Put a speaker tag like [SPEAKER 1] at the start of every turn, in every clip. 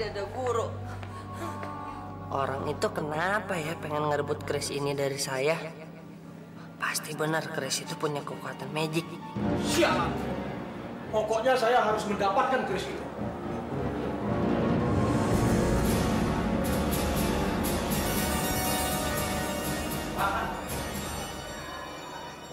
[SPEAKER 1] tadi ada guru. Orang itu kenapa ya pengen ngerebut keris ini dari saya? Pasti benar keris itu punya kekuatan magic.
[SPEAKER 2] Sialan. Pokoknya saya harus mendapatkan keris itu.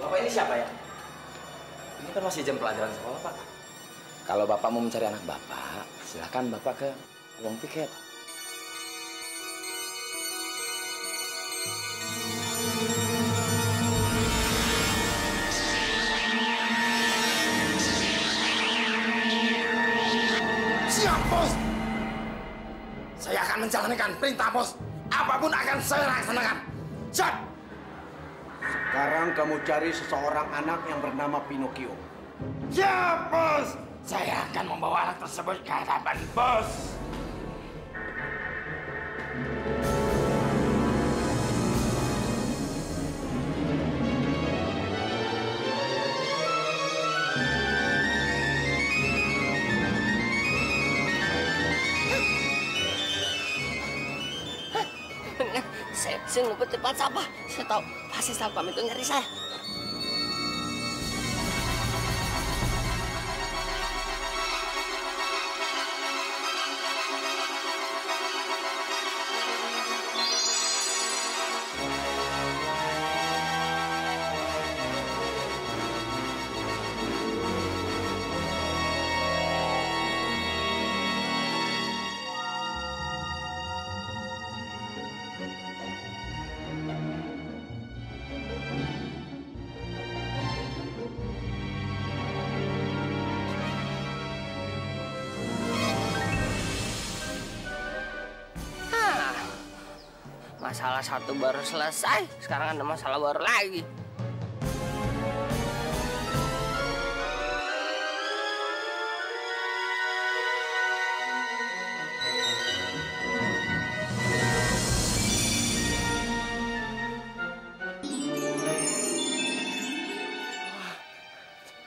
[SPEAKER 3] Bapak ini siapa ya? Ini kan masih jam pelajaran sekolah, Pak. Kalau Bapak mau mencari anak Bapak, silakan Bapak ke ruang piket.
[SPEAKER 4] Siap, bos. Saya akan menjalankan perintah bos. Apa pun akan saya laksanakan. Siap.
[SPEAKER 2] Sekarang kamu cari seseorang anak yang bernama Pinocchio.
[SPEAKER 4] Siap, bos. Saya akan membawa anak tersebut ke hadapan bos.
[SPEAKER 1] Saya ngumpet tempat sampah. Saya tahu pasti sampah itu nyari saya. Masalah satu baru selesai. Sekarang ada masalah baru lagi.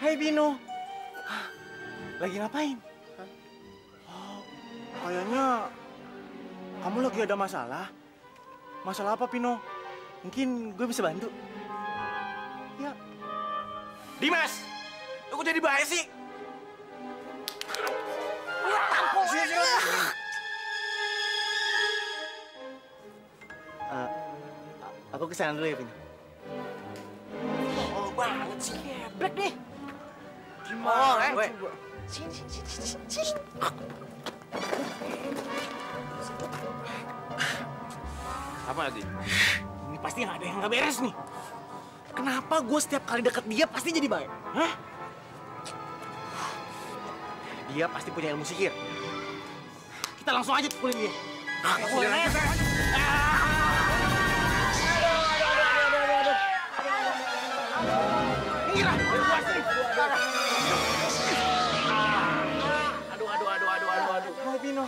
[SPEAKER 5] Hai Bino. Lagi ngapain? Oh, kayaknya kamu lagi ada masalah. Masalah apa, Pino? Mungkin gue bisa bantu. Ya.
[SPEAKER 4] Dimas, lu kok jadi bahaya sih?
[SPEAKER 5] Sini. Eh, aku ke sana dulu ya, Pino.
[SPEAKER 1] Oh banget sih. Geblek nih.
[SPEAKER 5] Gimana,
[SPEAKER 1] Oh, eh. sini, sini, sini, sini.
[SPEAKER 4] Apa lagi?
[SPEAKER 5] Ini pasti ada yang nggak beres nih. Kenapa gue setiap kali deket dia pasti jadi baik? Hah? Dia pasti punya ilmu sihir. Kita langsung aja pukulin dia. Ah, pukulin aja. Minggirlah, biar gua sini. Aduh, aduh, aduh, aduh, aduh, aduh. Hai, Pino.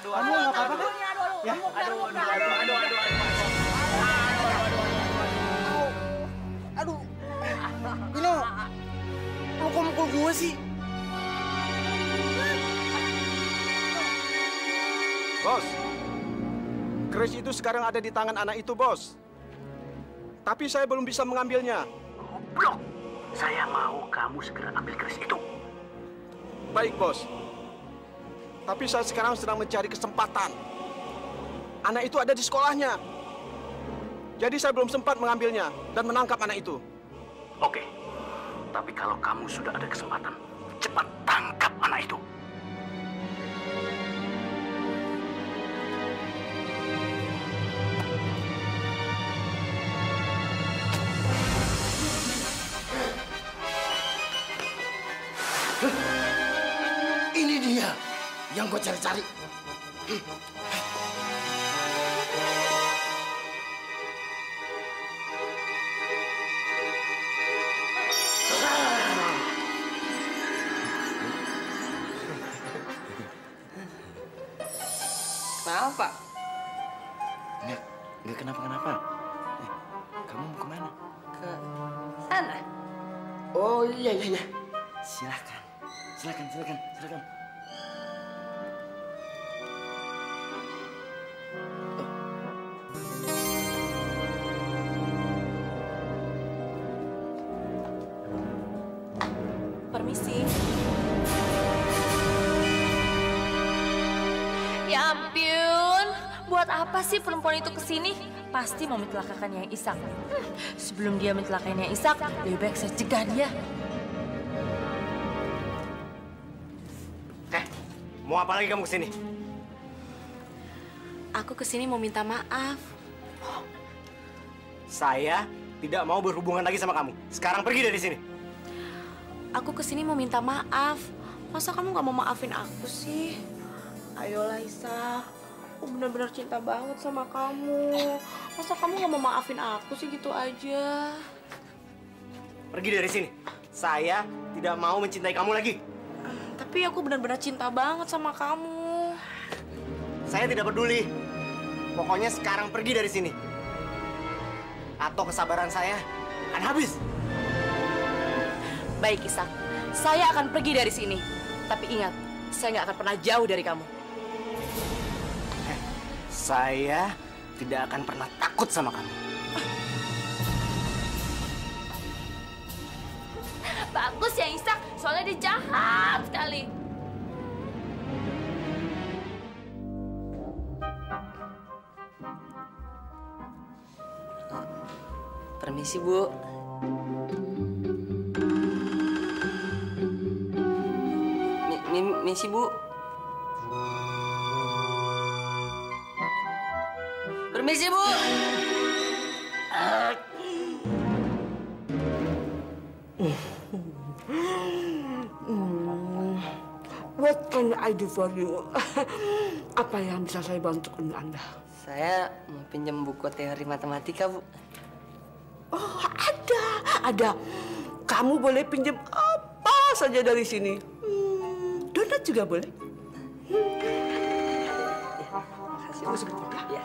[SPEAKER 5] Aduh, kamu nggak apa-apa kan? Ya. Aduh, aduh, aduh, aduh, aduh, aduh. Aduh. Pino. Lu kok mukul gue sih?
[SPEAKER 2] Bos, keris itu sekarang ada di tangan anak itu, bos. Tapi saya belum bisa mengambilnya.
[SPEAKER 6] Blok! Saya mau kamu segera ambil keris itu.
[SPEAKER 2] Baik, bos. Tapi saya sekarang sedang mencari kesempatan. Anak itu ada di sekolahnya. Jadi saya belum sempat mengambilnya dan menangkap anak itu.
[SPEAKER 6] Oke. Tapi kalau kamu sudah ada kesempatan, cepat tangkap anak itu.
[SPEAKER 4] Ini dia yang gue cari-cari.
[SPEAKER 1] Kenapa?
[SPEAKER 3] Enggak, enggak kenapa-kenapa. Eh, kamu mau ke mana?
[SPEAKER 1] Ke sana.
[SPEAKER 4] Oh iya iya iya.
[SPEAKER 3] Silakan, silakan, silakan, silakan.
[SPEAKER 7] Sih perempuan itu ke sini? Pasti mau mencelakakan yang Isak. Hmm, sebelum dia mencelakain yang Isak, lebih baik saya cegah dia.
[SPEAKER 8] Eh, mau apa lagi kamu ke sini?
[SPEAKER 9] Aku ke sini mau minta maaf.
[SPEAKER 8] Saya tidak mau berhubungan lagi sama kamu. Sekarang pergi dari sini.
[SPEAKER 9] Aku ke sini mau minta maaf. Masa kamu nggak mau maafin aku sih? Ayolah Isa, aku benar-benar cinta banget sama kamu. Masa kamu nggak mau maafin aku sih gitu aja?
[SPEAKER 8] Pergi dari sini. Saya tidak mau mencintai kamu lagi.
[SPEAKER 9] Tapi aku benar-benar cinta banget sama kamu.
[SPEAKER 8] Saya tidak peduli. Pokoknya sekarang pergi dari sini. Atau kesabaran saya akan habis.
[SPEAKER 9] Baik Isak, saya akan pergi dari sini. Tapi ingat, saya nggak akan pernah jauh dari kamu.
[SPEAKER 8] Saya tidak akan pernah takut sama kamu.
[SPEAKER 7] Bagus ya Isak, soalnya dia jahat sekali.
[SPEAKER 1] Permisi, Bu. Mi, mi, misi, Bu. Permisi, Bu.
[SPEAKER 10] What can I do for you? Apa yang bisa saya bantu untuk Anda?
[SPEAKER 1] Saya mau pinjam buku teori matematika, Bu.
[SPEAKER 10] Oh, ada, ada. Kamu boleh pinjam apa saja dari sini. Hmm, donat juga boleh.
[SPEAKER 1] Makasih,
[SPEAKER 10] Tunggu sebentar ya.
[SPEAKER 1] Ya.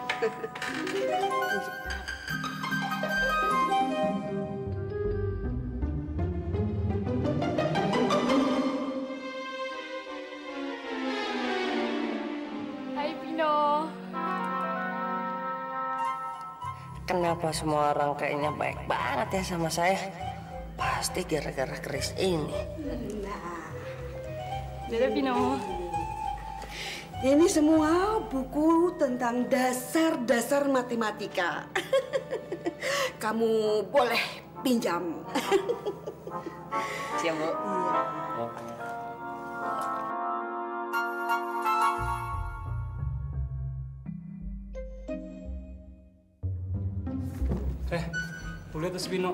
[SPEAKER 7] Hai Pino.
[SPEAKER 1] Kenapa semua orang kayaknya baik banget ya sama saya? Pasti gara-gara Chris ini.
[SPEAKER 7] Dadah Pino.
[SPEAKER 10] Ini semua buku tentang dasar-dasar matematika. Kamu boleh pinjam.
[SPEAKER 1] Siap, Bu.
[SPEAKER 11] Eh, lu lihat tuh si Pino.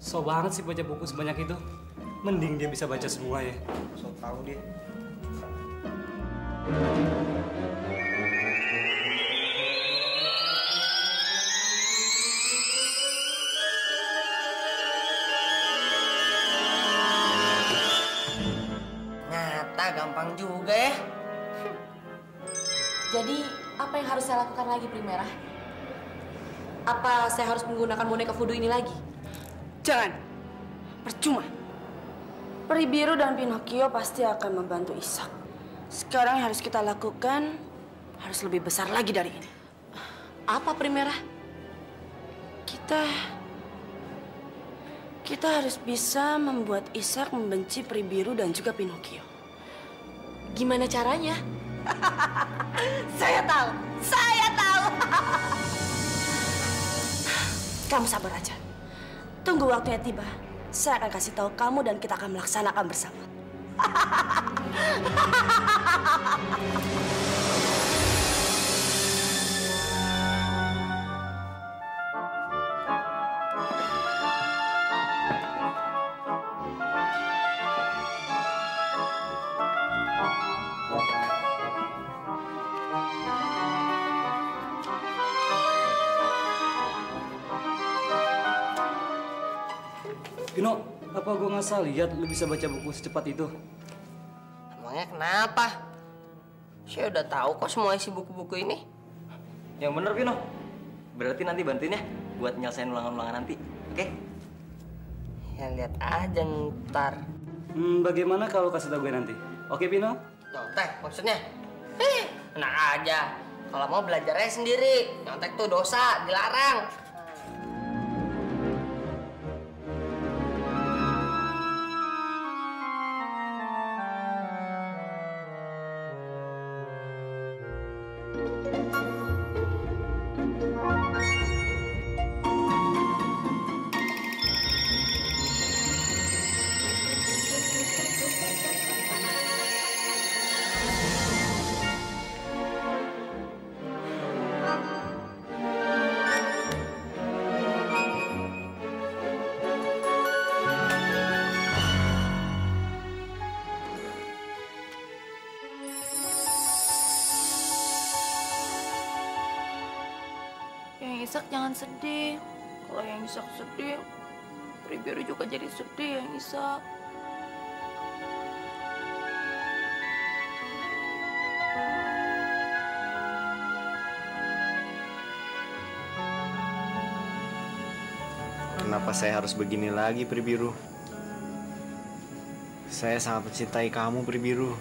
[SPEAKER 11] So banget sih baca buku sebanyak itu. Mending dia bisa baca semua ya. So tahu dia.
[SPEAKER 1] Nyata gampang juga ya.
[SPEAKER 9] Jadi, apa yang harus saya lakukan lagi, Primera? Apa saya harus menggunakan boneka voodoo ini lagi?
[SPEAKER 10] Jangan. Percuma.
[SPEAKER 9] Peri biru dan Pinocchio pasti akan membantu Isak. Sekarang yang harus kita lakukan harus lebih besar lagi dari ini. Apa Primera? Kita kita harus bisa membuat Isak membenci peri biru dan juga Pinocchio. Gimana caranya?
[SPEAKER 10] Saya tahu. Saya tahu.
[SPEAKER 9] Kamu sabar aja. Tunggu waktunya tiba. Saya akan kasih tahu kamu dan kita akan melaksanakan bersama.
[SPEAKER 11] Pino, apa gua nggak salah lihat lu bisa baca buku secepat itu?
[SPEAKER 1] Emangnya kenapa? Saya udah tahu kok semua isi buku-buku ini.
[SPEAKER 3] Yang bener, Pino. Berarti nanti bantuin ya buat nyelesain ulangan-ulangan nanti. Oke?
[SPEAKER 1] Ya lihat aja ntar.
[SPEAKER 11] Hmm, bagaimana kalau kasih tau gue nanti? Oke, Pino?
[SPEAKER 1] Nyontek maksudnya? Eh, enak aja. Kalau mau belajarnya sendiri. Nyontek tuh dosa, dilarang.
[SPEAKER 7] Isak jangan sedih. Kalau yang Isak sedih, Pribiru juga jadi sedih yang Isak.
[SPEAKER 8] Kenapa saya harus begini lagi, Pribiru? Saya sangat mencintai kamu, Pribiru.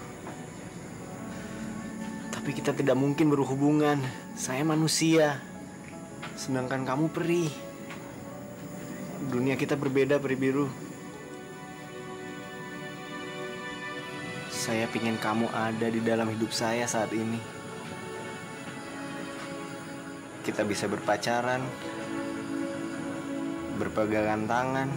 [SPEAKER 8] Tapi kita tidak mungkin berhubungan. Saya manusia. Sedangkan kamu peri. Dunia kita berbeda, Pribiru. Saya pingin kamu ada di dalam hidup saya saat ini. Kita bisa berpacaran, berpegangan tangan.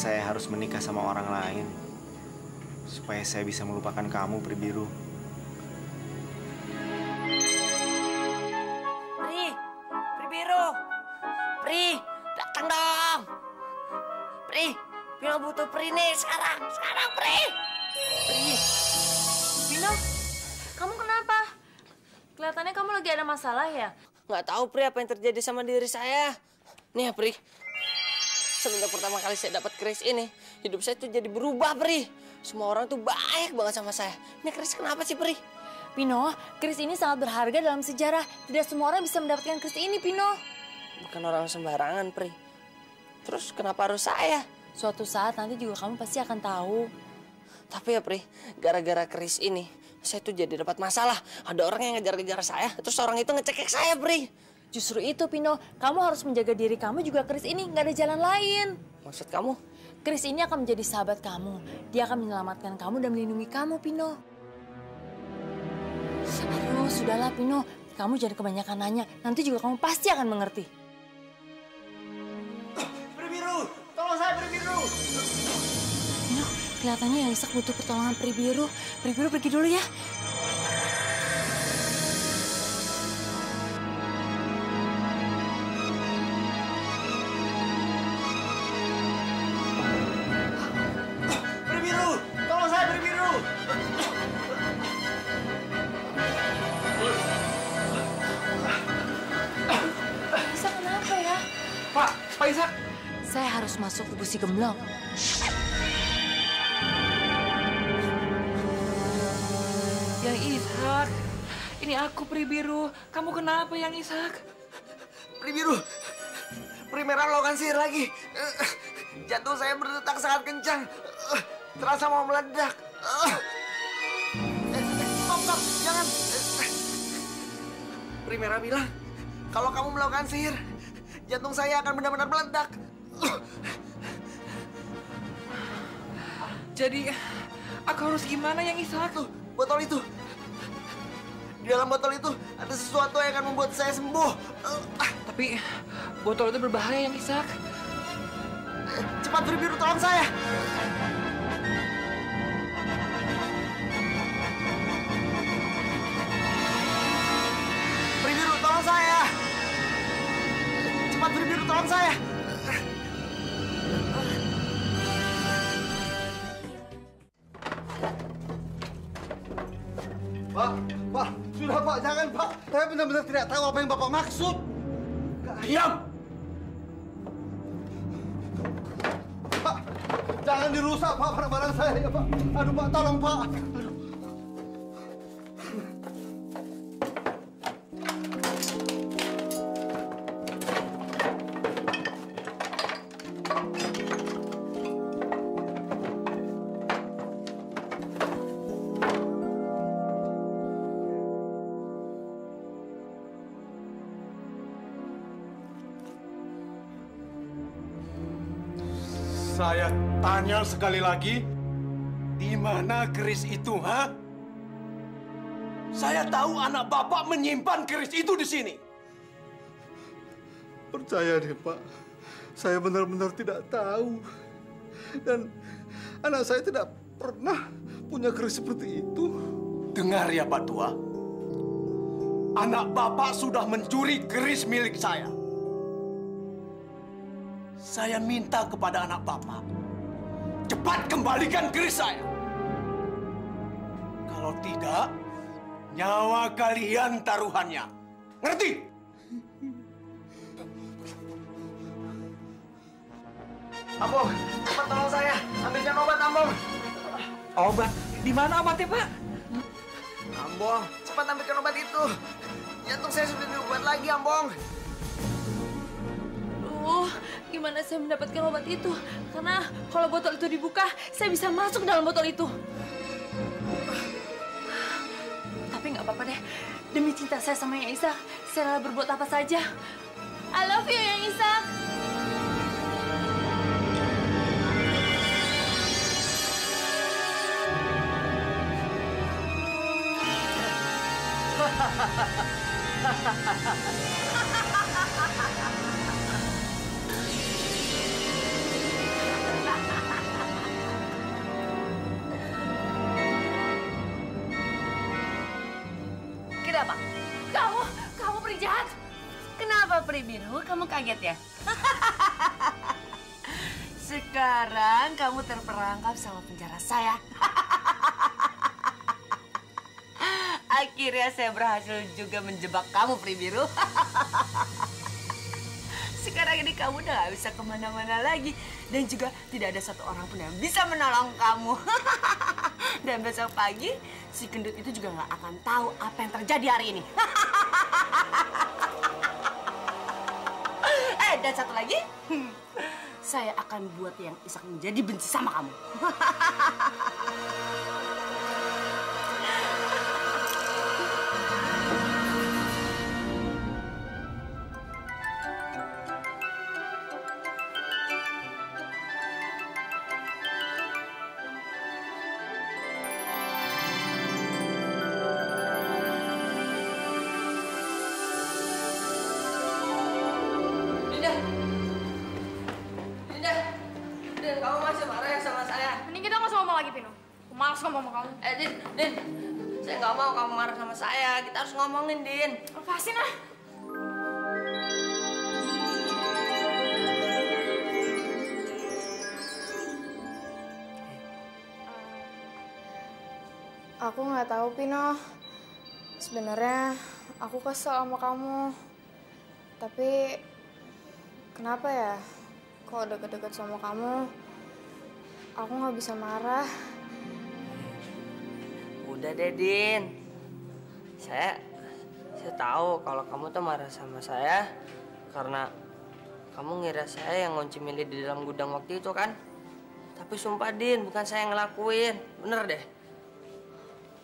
[SPEAKER 8] Saya harus menikah sama orang lain supaya saya bisa melupakan kamu, Pribiru?
[SPEAKER 1] Pri, Pri Biru. Pri, datang dong. Pri, Pino butuh Pri nih sekarang. Sekarang Pri.
[SPEAKER 7] Pri, Pino, kamu kenapa? Kelihatannya kamu lagi ada masalah ya?
[SPEAKER 1] Nggak tahu Pri apa yang terjadi sama diri saya. Nih ya Pri. Semenjak pertama kali saya dapat keris ini, hidup saya tuh jadi berubah Pri. Semua orang tuh baik banget sama saya. Ini keris kenapa sih Pri?
[SPEAKER 7] Pino, keris ini sangat berharga dalam sejarah. Tidak semua orang bisa mendapatkan keris ini, Pino.
[SPEAKER 1] Bukan orang sembarangan Pri. Terus kenapa harus saya?
[SPEAKER 7] Suatu saat nanti juga kamu pasti akan tahu.
[SPEAKER 1] Tapi ya Pri, gara-gara keris ini, saya tuh jadi dapat masalah. Ada orang yang ngejar-ngejar saya, terus orang itu ngecekek saya Pri.
[SPEAKER 7] Justru itu, Pino. Kamu harus menjaga diri kamu juga keris ini. Nggak ada jalan lain.
[SPEAKER 1] Maksud kamu?
[SPEAKER 7] Keris ini akan menjadi sahabat kamu. Dia akan menyelamatkan kamu dan melindungi kamu, Pino. Aduh, sudahlah, Pino. Kamu jangan kebanyakan nanya. Nanti juga kamu pasti akan mengerti.
[SPEAKER 8] Pribiru, tolong saya Pribiru.
[SPEAKER 7] Pino, kelihatannya yang Isak butuh pertolongan Pri Biru. Pri Biru pergi dulu ya. Masuk ke busi gemblong.
[SPEAKER 12] Yang Ishak, ini aku Pri Biru. Kamu kenapa yang Ishak?
[SPEAKER 8] Pribiru, Primera melakukan sihir lagi. Jantung saya berdetak sangat kencang. Terasa mau meledak. Eh, eh, Stop, stop, jangan. Primera bilang, kalau kamu melakukan sihir, jantung saya akan benar-benar meledak.
[SPEAKER 12] Jadi, aku harus gimana yang Ishak?
[SPEAKER 8] Tuh, botol itu. Di dalam botol itu ada sesuatu yang akan membuat saya sembuh. Eh,
[SPEAKER 12] Tapi, botol itu berbahaya yang Ishak.
[SPEAKER 8] Cepat Pribiru, tolong saya. Pribiru, tolong saya. Cepat Pribiru, tolong saya.
[SPEAKER 5] Pak, Pak, sudah Pak, jangan Pak. Saya benar-benar tidak tahu apa yang Bapak maksud.
[SPEAKER 2] Diam!
[SPEAKER 5] Pak, jangan dirusak Pak barang-barang saya ya Pak. Aduh Pak, tolong Pak. Aduh.
[SPEAKER 2] Saya tanya sekali lagi, di mana keris itu, ha? Saya tahu anak bapak menyimpan keris itu di sini.
[SPEAKER 5] Percaya deh, Pak. Saya benar-benar tidak tahu. Dan anak saya tidak pernah punya keris seperti itu.
[SPEAKER 2] Dengar ya, Pak Tua. Anak bapak sudah mencuri keris milik saya. Saya minta kepada anak bapak, cepat kembalikan keris saya. Kalau tidak, nyawa kalian taruhannya. Ngerti?
[SPEAKER 8] Ambong, cepat tolong saya. Ambilkan obat, Ambong.
[SPEAKER 12] Obat? Di mana obatnya, Pak?
[SPEAKER 8] Ambong, cepat ambilkan obat itu. Jantung saya sudah dibuat lagi, Ambong.
[SPEAKER 7] Duh, gimana saya mendapatkan obat itu? Karena kalau botol itu dibuka, saya bisa masuk dalam botol itu. Tapi nggak apa-apa deh. Demi cinta saya sama Yang Isak, saya rela berbuat apa saja. I love you, Yang Isak. Kenapa?
[SPEAKER 13] kaget ya? Sekarang kamu terperangkap sama penjara saya. Akhirnya saya berhasil juga menjebak kamu, Pri Biru. Sekarang ini kamu udah gak bisa ke mana-mana lagi. Dan juga tidak ada satu orang pun yang bisa menolong kamu. Dan besok pagi, si kendut itu juga gak akan tahu apa yang terjadi hari ini. Dan satu lagi, saya akan buat yang Isak menjadi benci sama kamu.
[SPEAKER 9] Ngomong sama kamu.
[SPEAKER 1] Eh, Din, Din. Saya nggak mau kamu marah sama saya. Kita harus ngomongin, Din.
[SPEAKER 9] Lepasin ah. Aku nggak tahu, Pino. Sebenarnya aku kesel sama kamu. Tapi kenapa ya? Kalau deket-deket sama kamu, aku nggak bisa marah.
[SPEAKER 1] Udah deh, Din. Saya saya tahu kalau kamu tuh marah sama saya karena kamu ngira saya yang ngunci Mili di dalam gudang waktu itu kan? Tapi sumpah, Din, bukan saya yang ngelakuin. Bener deh.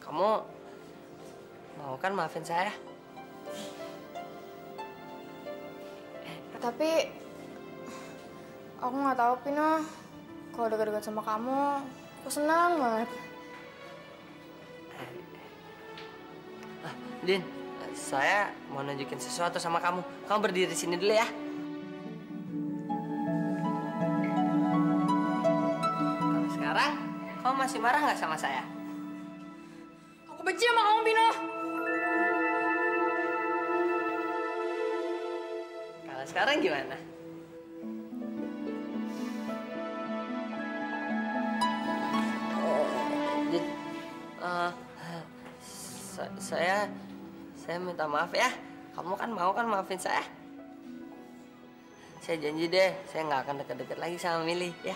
[SPEAKER 1] Kamu mau kan maafin saya?
[SPEAKER 9] Tapi aku nggak tahu Pino. Kalau dekat-dekat sama kamu, aku senang banget.
[SPEAKER 1] Din, saya mau nunjukin sesuatu sama kamu. Kamu berdiri di sini dulu ya. Kalau sekarang, kamu masih marah nggak sama saya?
[SPEAKER 9] Aku benci sama kamu, Pino.
[SPEAKER 1] Kalau sekarang gimana? Saya minta maaf ya. Kamu kan mau kan maafin saya? Saya janji deh, saya nggak akan deket-deket lagi sama Mili ya.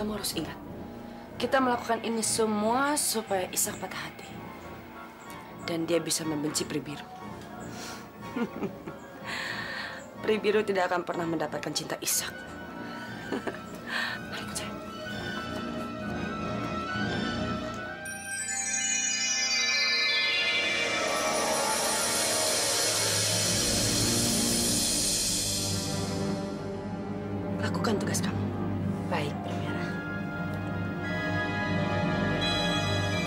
[SPEAKER 9] Kamu harus ingat. Kita melakukan ini semua supaya Isak patah hati. Dan dia bisa membenci Pribiru. Pribiru tidak akan pernah mendapatkan cinta Isak.